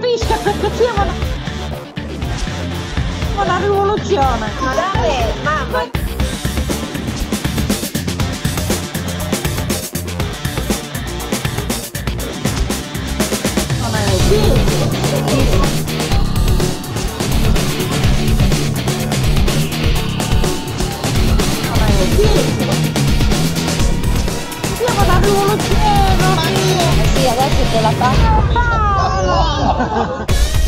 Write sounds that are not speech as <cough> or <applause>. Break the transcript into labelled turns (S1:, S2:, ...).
S1: Fischia perché siamo una... una rivoluzione.
S2: Ma dai, mamma.
S1: Non è
S2: no lo te la
S1: pago. <laughs>